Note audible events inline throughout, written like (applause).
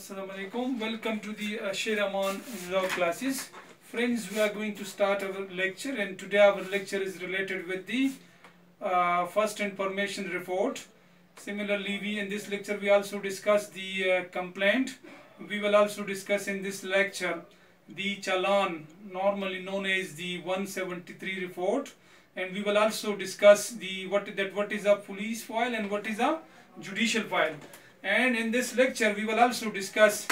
Assalamu alaikum. Welcome to the uh, Sher Aman law classes. Friends, we are going to start our lecture and today our lecture is related with the uh, first information report. Similarly, we in this lecture we also discuss the uh, complaint. We will also discuss in this lecture the Challan, normally known as the 173 report, and we will also discuss the what that what is a police file and what is a judicial file. And in this lecture, we will also discuss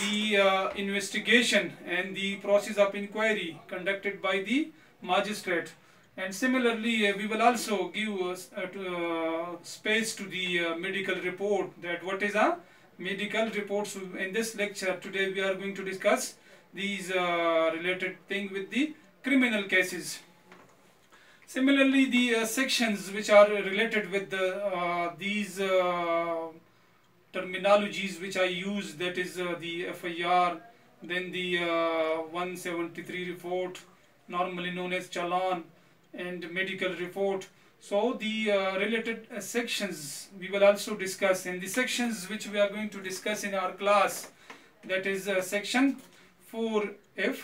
the uh, investigation and the process of inquiry conducted by the magistrate. And similarly, uh, we will also give uh, to, uh, space to the uh, medical report that what is a medical report. So in this lecture today, we are going to discuss these uh, related thing with the criminal cases. Similarly, the uh, sections which are related with the, uh, these uh, terminologies which I use, that is uh, the FIR, then the uh, 173 report, normally known as challan, and medical report. So the uh, related uh, sections we will also discuss, and the sections which we are going to discuss in our class, that is uh, section 4F,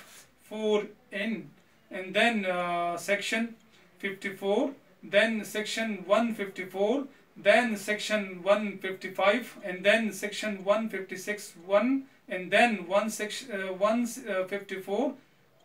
4N, and then uh, section 54, then section 154, then section 155, and then section 156, 1, and then one section uh, 154,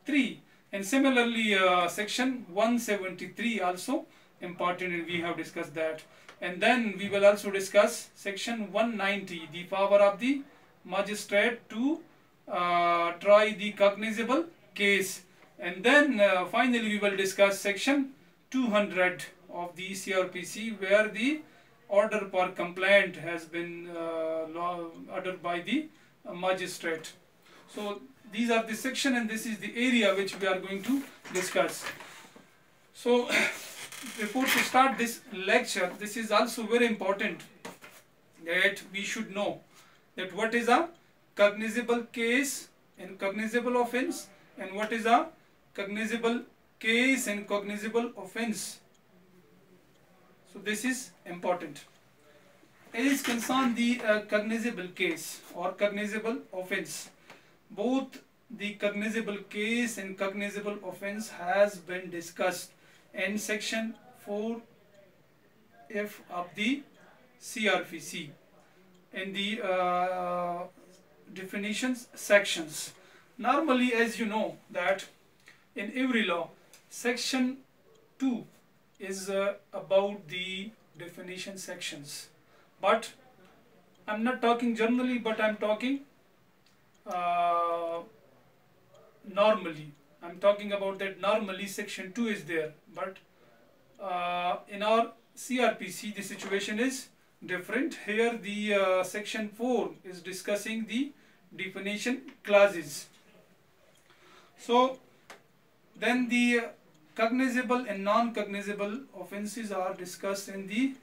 3, and similarly uh, section 173 also important, and we have discussed that. And then we will also discuss section 190, the power of the magistrate to uh, try the cognizable case. And then uh, finally we will discuss section 200 of the CRPC where the order per complaint has been uh, ordered by the uh, magistrate. So these are the section and this is the area which we are going to discuss. So (coughs) before to start this lecture, this is also very important that we should know that what is a cognizable case and cognizable offense and what is a cognizable case and cognizable offense. So this is important. It is concerned the uh, cognizable case or cognizable offense, both the cognizable case and cognizable offense has been discussed in section 4F of the CRPC in the uh, definitions sections. Normally, as you know that in every law, section 2 is uh, about the definition sections. But I'm not talking generally, but I'm talking uh, normally. I'm talking about that normally section 2 is there. But uh, in our CRPC, the situation is different. Here the uh, section 4 is discussing the definition clauses. So then the cognizable and non-cognizable offenses are discussed in the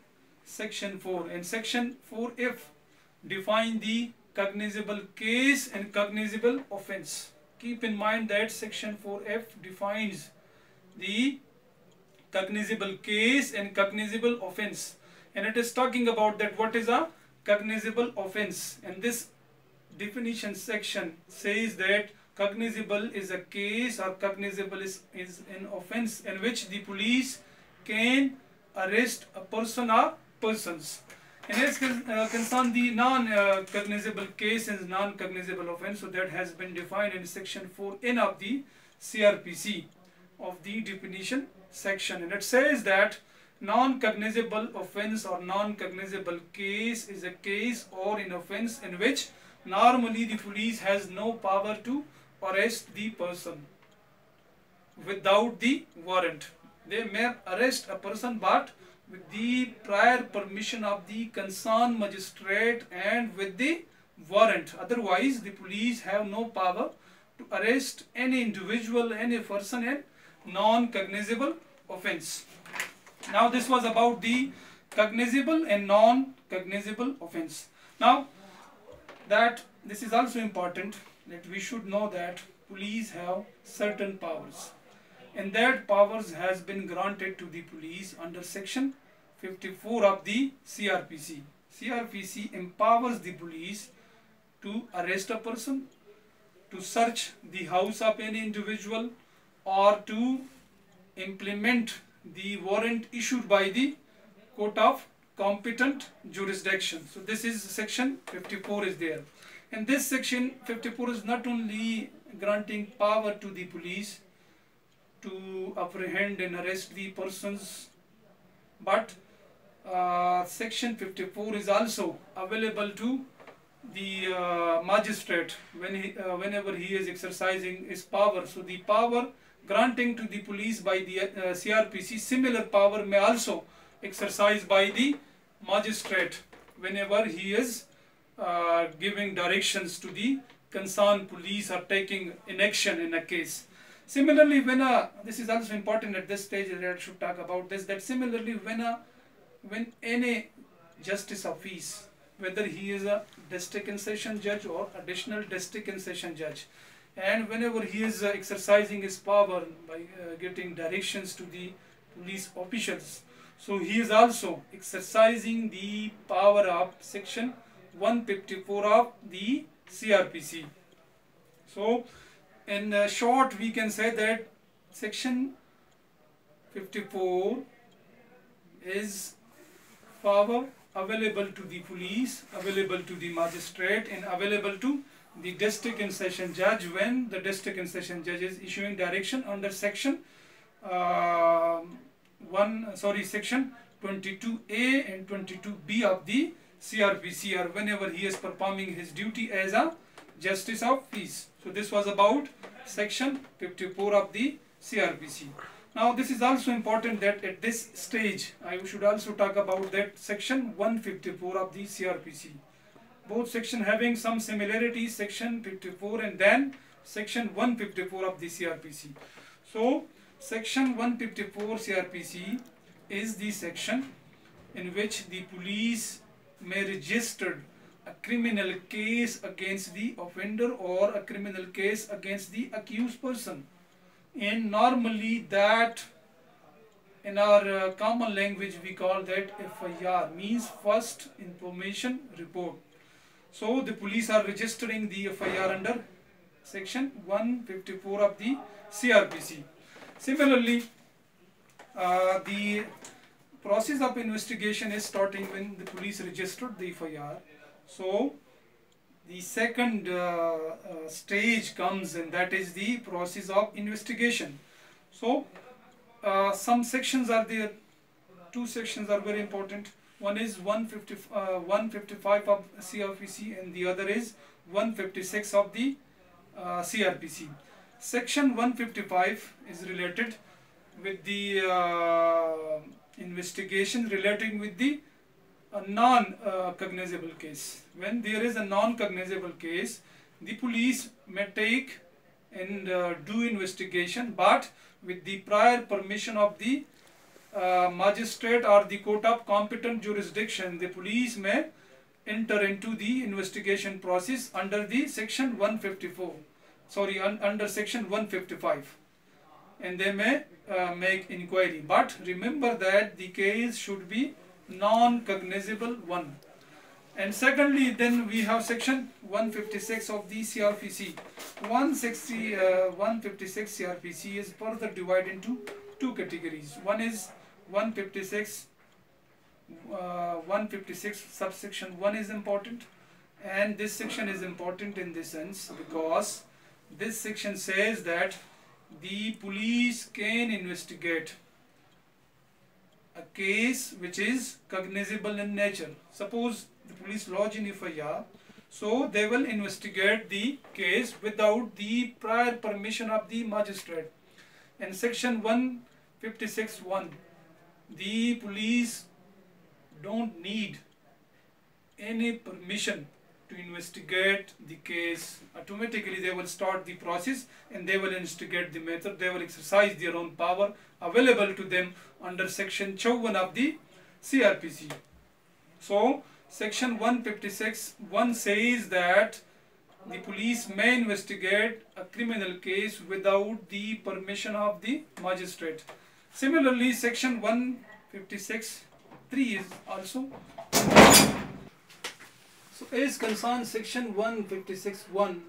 section 4 and section 4f define the cognizable case and cognizable offense. Keep in mind that section 4f defines the cognizable case and cognizable offense. And it is talking about that what is a cognizable offense. And this definition section says that cognizable is a case or cognizable is, is an offense in which the police can arrest a person or persons. And as con uh, concern the non-cognizable case and non-cognizable offense, so that has been defined in section 4N of the CRPC of the definition section. And it says that non-cognizable offense or non-cognizable case is a case or an offense in which normally the police has no power to arrest the person without the warrant. They may arrest a person but with the prior permission of the concerned magistrate and with the warrant. Otherwise, the police have no power to arrest any individual, any person in non-cognizable offense. Now, this was about the cognizable and non-cognizable offense. Now, that this is also important that we should know that police have certain powers and that powers has been granted to the police under section 54 of the CRPC. CRPC empowers the police to arrest a person, to search the house of any individual or to implement the warrant issued by the court of competent jurisdiction. So this is section 54 is there. And this section 54 is not only granting power to the police to apprehend and arrest the persons but uh, section 54 is also available to the uh, magistrate when he, uh, whenever he is exercising his power. So the power granting to the police by the uh, CRPC, similar power may also exercise by the magistrate whenever he is giving directions to the concerned police or taking in action in a case. Similarly, when a, this is also important at this stage I should talk about this, that similarly when a, when any justice of peace whether he is a district and session judge or additional district and session judge and whenever he is uh, exercising his power by uh, getting directions to the police officials so he is also exercising the power of section 154 of the CRPC so in short we can say that section 54 is power available to the police, available to the magistrate and available to the district and session judge when the district and session judge is issuing direction under section uh, 1 sorry section 22a and 22b of the CRPC or whenever he is performing his duty as a justice of peace. So this was about section 54 of the CRPC. Now this is also important that at this stage I should also talk about that section 154 of the CRPC. Both section having some similarities section 54 and then section 154 of the CRPC. So section 154 CRPC is the section in which the police may register a criminal case against the offender or a criminal case against the accused person and normally that in our uh, common language we call that FIR means first information report. So the police are registering the FIR under section 154 of the CRPC. Similarly, uh, the process of investigation is starting when the police registered the FIR. So the second uh, uh, stage comes and that is the process of investigation. So uh, some sections are there. Two sections are very important. One is 150, uh, 155 of CRPC and the other is 156 of the uh, CRPC section 155 is related with the uh, investigation relating with the a non-cognizable case. When there is a non-cognizable case, the police may take and uh, do investigation, but with the prior permission of the uh, magistrate or the court of competent jurisdiction, the police may enter into the investigation process under the section 154, sorry, un under section 155 and they may uh, make inquiry. But remember that the case should be non-cognizable one. And secondly, then we have section 156 of the CRPC. 160, uh, 156 CRPC is further divided into two categories. One is 156, uh, 156 subsection 1 is important and this section is important in this sense because this section says that the police can investigate a case which is cognizable in nature. Suppose the police lodge in FIR, so they will investigate the case without the prior permission of the magistrate. In section 156.1, the police don't need any permission to investigate the case. Automatically they will start the process and they will investigate the matter. They will exercise their own power available to them under section 1 of the CRPC. So section 156 1 says that the police may investigate a criminal case without the permission of the magistrate. Similarly, section 156 3 is also So as concerns section 156.1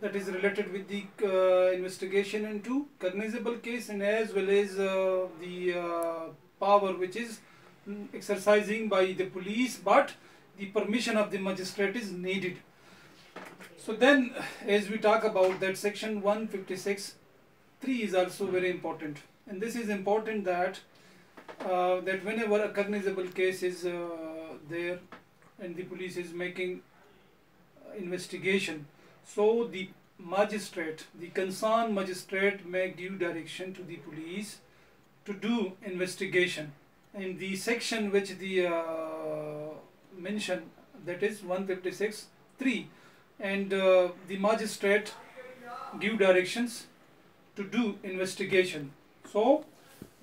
that is related with the uh, investigation into cognizable case and as well as uh, the uh, power which is mm, exercising by the police but the permission of the magistrate is needed. So then as we talk about that section 156 3 is also very important and this is important that uh, that whenever a cognizable case is uh, there and the police is making uh, investigation. So the magistrate the concerned magistrate may give direction to the police to do investigation. In the section which the uh, mention that is 156 3 and uh, the magistrate give directions to do investigation. So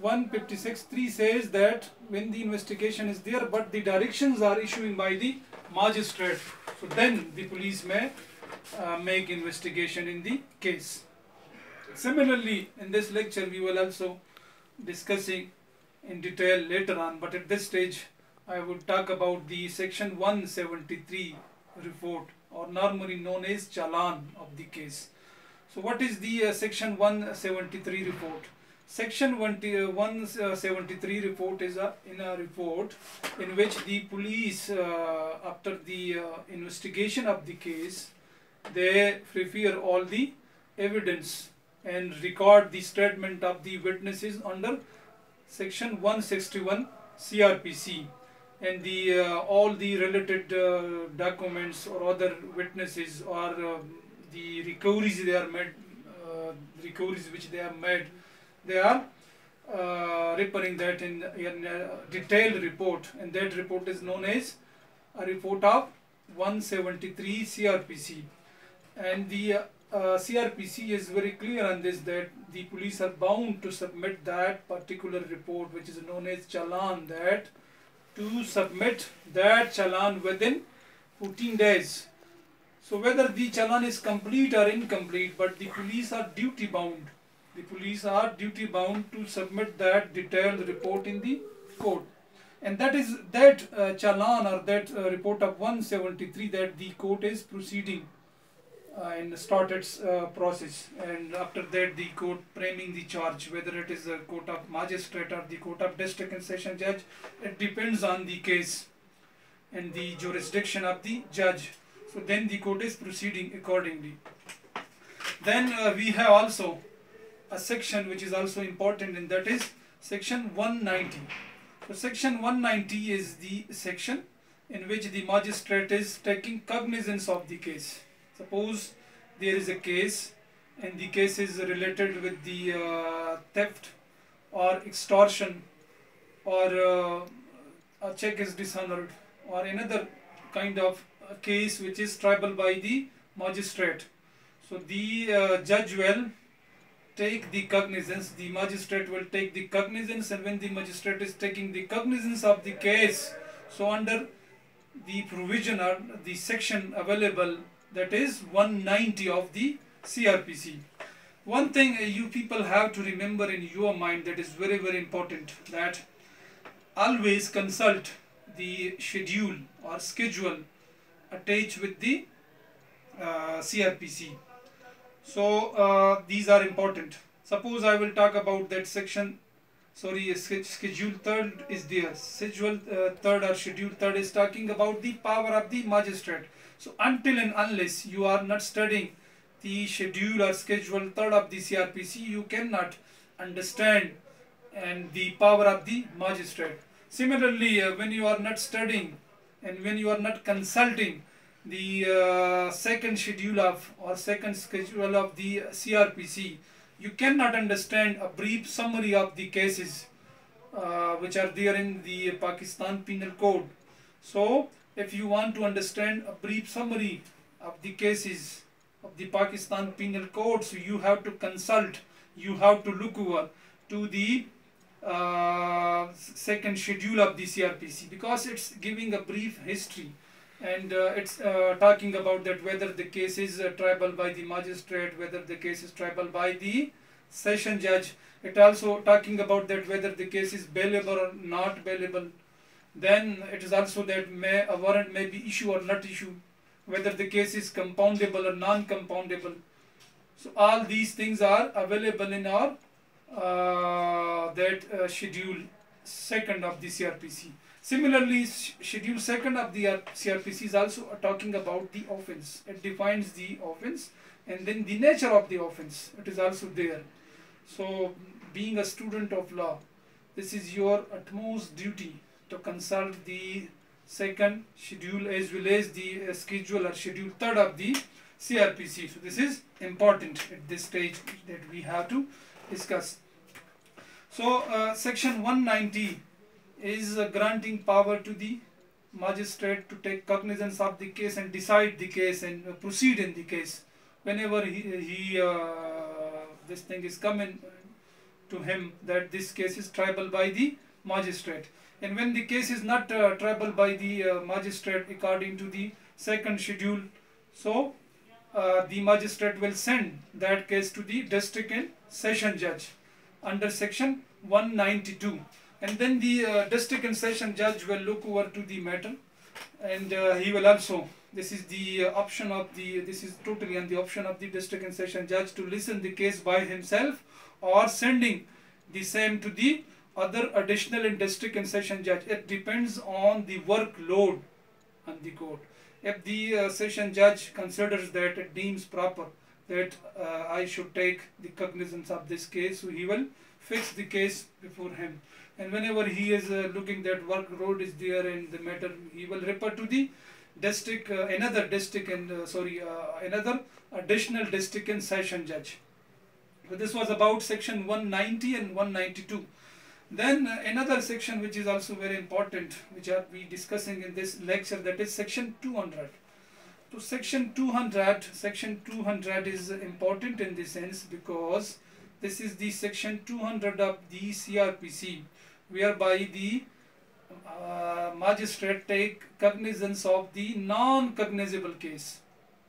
156.3 says that when the investigation is there but the directions are issuing by the magistrate. So then the police may uh, make investigation in the case. Similarly in this lecture we will also discussing in detail later on but at this stage I would talk about the section 173 report or normally known as Challan of the case. So what is the uh, section 173 report Section 173 report is a, in a report in which the police, uh, after the uh, investigation of the case, they prepare all the evidence and record the statement of the witnesses under section 161 CRPC and the uh, all the related uh, documents or other witnesses or um, the recoveries they are made uh, recoveries which they have made they are uh, referring that in, in a detailed report. And that report is known as a report of 173 CRPC and the uh, CRPC is very clear on this that the police are bound to submit that particular report which is known as challan that to submit that challan within 14 days. So whether the challan is complete or incomplete but the police are duty bound the police are duty bound to submit that detailed report in the court. And that is that uh, challan or that uh, report of 173 that the court is proceeding uh, and start its uh, process. And after that the court framing the charge whether it is a court of magistrate or the court of district and session judge it depends on the case and the jurisdiction of the judge. So then the court is proceeding accordingly. Then uh, we have also a section which is also important and that is section 190. So section 190 is the section in which the magistrate is taking cognizance of the case. Suppose there is a case and the case is related with the uh, theft or extortion or uh, a check is dishonored or another kind of case which is triable by the magistrate. So the uh, judge will take the cognizance, the magistrate will take the cognizance and when the magistrate is taking the cognizance of the case, so under the provision or the section available that is 190 of the CRPC. One thing you people have to remember in your mind that is very very important that always consult the schedule or schedule attached with the uh, CRPC. So uh, these are important. Suppose I will talk about that section. Sorry, schedule third is there. Schedule uh, third or schedule third is talking about the power of the magistrate. So until and unless you are not studying the schedule or schedule third of the CRPC, you cannot understand and the power of the magistrate. Similarly, uh, when you are not studying and when you are not consulting the uh, second schedule of or second schedule of the CRPC, you cannot understand a brief summary of the cases uh, which are there in the Pakistan Penal Code. So, if you want to understand a brief summary of the cases of the Pakistan Penal Code, so you have to consult, you have to look over to the uh, second schedule of the CRPC because it's giving a brief history and uh, it's uh, talking about that whether the case is uh, triable by the magistrate, whether the case is triable by the session judge. It also talking about that whether the case is bailable or not bailable. Then it is also that may a warrant may be issued or not issued. whether the case is compoundable or non-compoundable. So all these things are available in our uh, that uh, schedule second of the CRPC. Similarly, schedule second of the CRPC is also talking about the offense. It defines the offense and then the nature of the offense. It is also there. So being a student of law, this is your utmost duty to consult the second schedule as well as the uh, schedule or schedule third of the CRPC. So this is important at this stage that we have to discuss. So uh, section 190 is uh, granting power to the magistrate to take cognizance of the case and decide the case and uh, proceed in the case. Whenever he, he uh, this thing is coming to him that this case is triable by the magistrate. And when the case is not uh, triable by the uh, magistrate according to the second schedule so uh, the magistrate will send that case to the district and session judge under section 192 and then the uh, district and session judge will look over to the matter. And uh, he will also this is the uh, option of the this is totally on the option of the district and session judge to listen the case by himself or sending the same to the other additional and district and session judge. It depends on the workload on the court. If the uh, session judge considers that it deems proper that uh, I should take the cognizance of this case so he will fix the case before him and whenever he is uh, looking that work road is there in the matter he will refer to the district uh, another district and uh, sorry uh, another additional district and session judge. So this was about section 190 and 192 then uh, another section which is also very important which are we discussing in this lecture that is section 200 so section 200 section 200 is important in this sense because this is the section 200 of the CRPC whereby the uh, magistrate take cognizance of the non-cognizable case.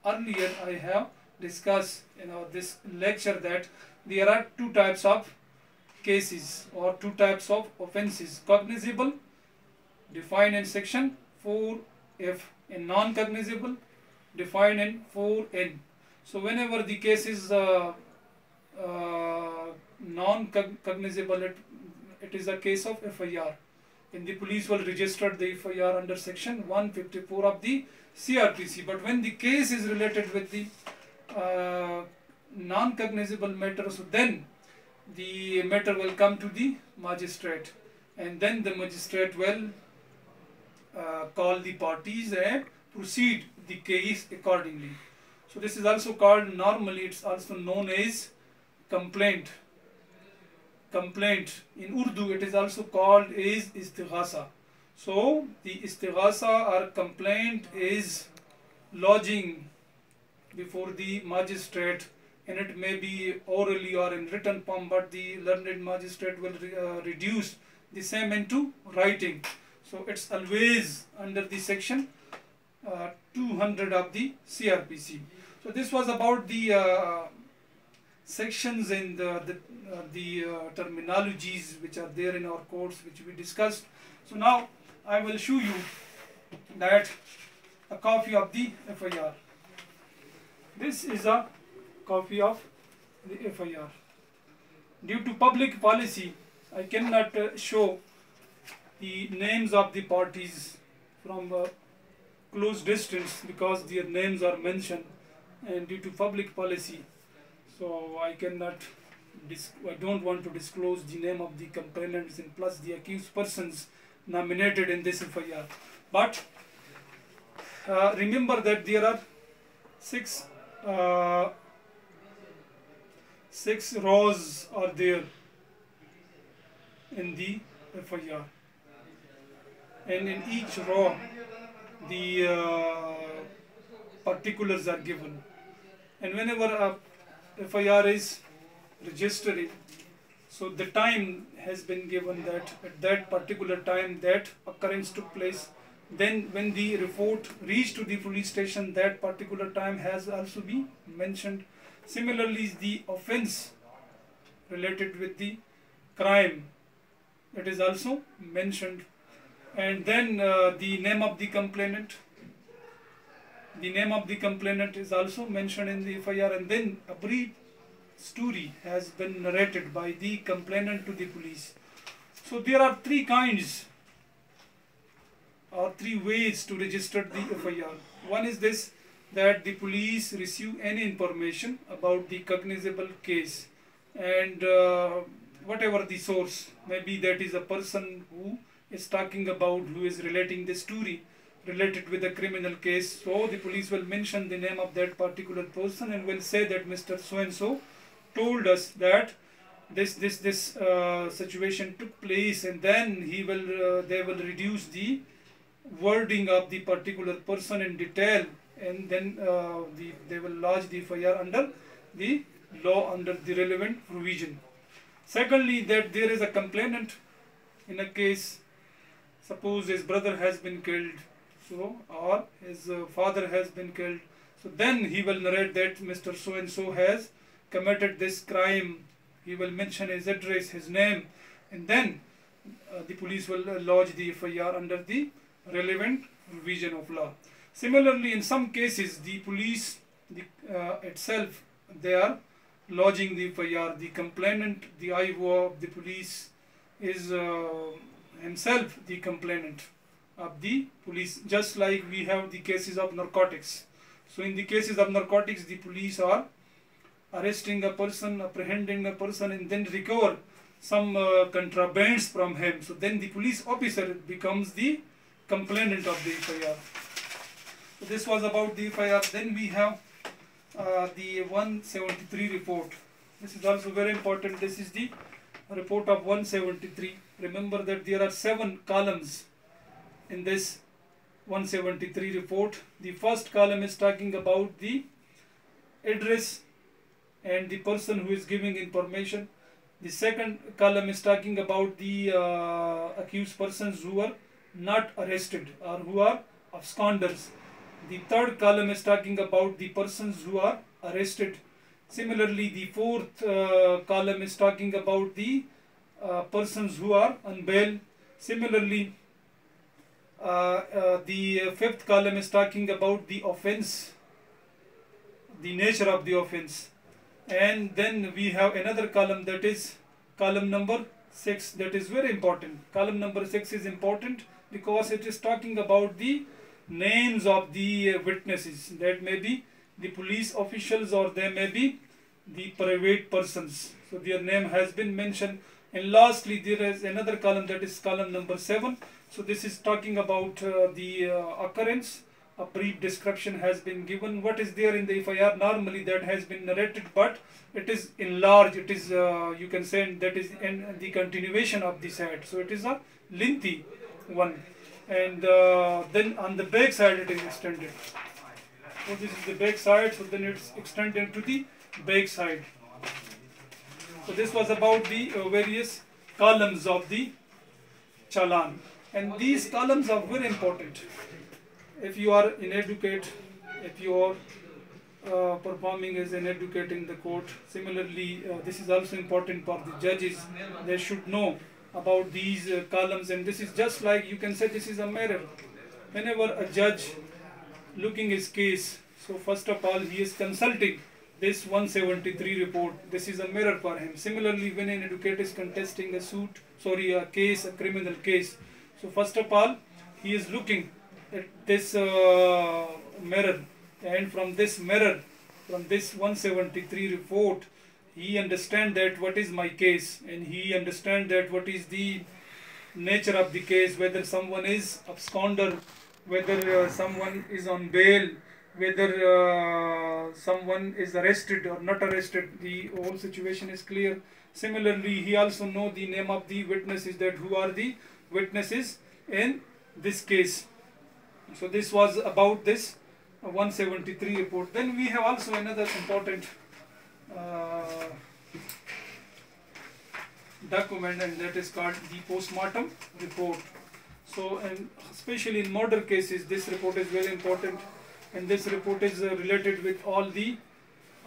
Earlier I have discussed in our this lecture that there are two types of cases or two types of offenses cognizable defined in section 4f and non-cognizable defined in 4n. So whenever the case is uh, uh, non-cognizable it, it is a case of FIR and the police will register the FIR under section 154 of the CRPC. But when the case is related with the uh, non-cognizable matter, so then the matter will come to the magistrate and then the magistrate will uh, call the parties and proceed the case accordingly. So this is also called normally it's also known as complaint complaint. In Urdu, it is also called is istighasa. So, the istighasa or complaint is lodging before the magistrate and it may be orally or in written form but the learned magistrate will re, uh, reduce the same into writing. So, it's always under the section uh, 200 of the CRPC. So, this was about the uh, sections in the, the uh, the uh, terminologies which are there in our course which we discussed. So now I will show you that a copy of the FIR. This is a copy of the FIR. Due to public policy, I cannot uh, show the names of the parties from a close distance because their names are mentioned and due to public policy so I cannot I don't want to disclose the name of the complainants and plus the accused persons nominated in this FIR. But uh, remember that there are six uh, six rows are there in the FIR and in each row the uh, particulars are given and whenever a FIR is registering. So the time has been given that at that particular time that occurrence took place. Then when the report reached to the police station, that particular time has also been mentioned. Similarly, the offense related with the crime, it is also mentioned. And then uh, the name of the complainant, the name of the complainant is also mentioned in the FIR and then a brief story has been narrated by the complainant to the police. So there are three kinds or three ways to register the FIR. One is this that the police receive any information about the cognizable case and uh, whatever the source maybe that is a person who is talking about who is relating the story related with a criminal case. So the police will mention the name of that particular person and will say that mr so and so told us that this this this uh, situation took place and then he will uh, they will reduce the wording of the particular person in detail and then uh, the, they will lodge the FIR under the law under the relevant provision. Secondly, that there is a complainant in a case, suppose his brother has been killed, so or his uh, father has been killed, so then he will narrate that Mr. So and so has committed this crime. He will mention his address, his name, and then uh, the police will uh, lodge the FIR under the relevant provision of law. Similarly, in some cases, the police the, uh, itself, they are lodging the FIR. The complainant, the IO of the police is uh, himself the complainant of the police, just like we have the cases of narcotics. So in the cases of narcotics, the police are arresting a person, apprehending a person and then recover some uh, contrabands from him. So then the police officer becomes the complainant of the FIR. So this was about the FIR. Then we have uh, the 173 report. This is also very important. This is the report of 173. Remember that there are seven columns in this 173 report. The first column is talking about the address and the person who is giving information. The second column is talking about the uh, accused persons who are not arrested or who are absconders. The third column is talking about the persons who are arrested. Similarly, the fourth uh, column is talking about the uh, persons who are on bail. Similarly, the fifth column is talking about the offense, the nature of the offense. And then we have another column that is column number 6 that is very important. Column number 6 is important because it is talking about the names of the uh, witnesses that may be the police officials or they may be the private persons so their name has been mentioned and lastly there is another column that is column number 7 so this is talking about uh, the uh, occurrence. A brief description has been given. What is there in the FIR normally that has been narrated but it is enlarged. It is uh, you can say that is in the continuation of this ad so it is a lengthy one. And uh, then on the back side it is extended. So this is the back side. So then it's extended to the back side. So this was about the uh, various columns of the challan and these columns are very important. If you are an advocate if you are uh, performing as an advocate in the court similarly uh, this is also important for the judges. They should know about these uh, columns. And this is just like you can say this is a mirror. Whenever a judge looking his case so first of all he is consulting this 173 report. This is a mirror for him. Similarly when an advocate is contesting a suit sorry a case a criminal case so first of all he is looking at this uh, mirror. And from this mirror from this 173 report he understand that what is my case. And he understand that what is the nature of the case whether someone is absconder whether uh, someone is on bail whether uh, someone is arrested or not arrested. The whole situation is clear. Similarly he also know the name of the witnesses that who are the witnesses in this case. So this was about this uh, 173 report. Then we have also another important uh, document and that is called the postmortem report. So and especially in murder cases this report is very important. And this report is uh, related with all the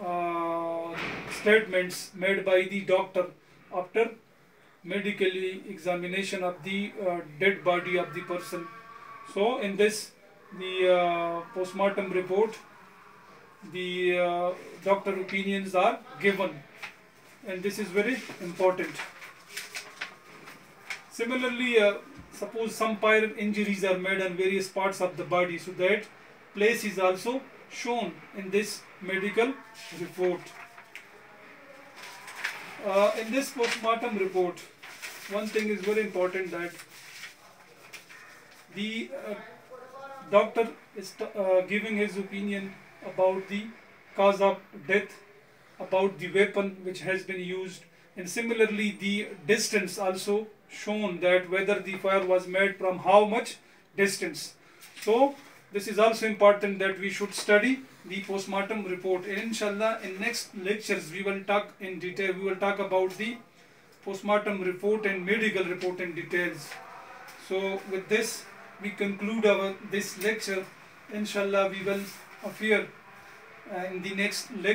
uh, statements made by the doctor after medically examination of the uh, dead body of the person. So in this the uh, postmortem report the uh, doctor opinions are given. And this is very important. Similarly uh, suppose some prior injuries are made on various parts of the body so that place is also shown in this medical report uh, in this postmortem report one thing is very important that the uh, doctor is uh, giving his opinion about the cause of death, about the weapon which has been used, and similarly the distance also shown that whether the fire was made from how much distance. So this is also important that we should study the postmortem report. And inshallah, in next lectures we will talk in detail. We will talk about the postmortem report and medical report in details. So with this, we conclude our this lecture. Inshallah, we will appear uh, in the next lecture.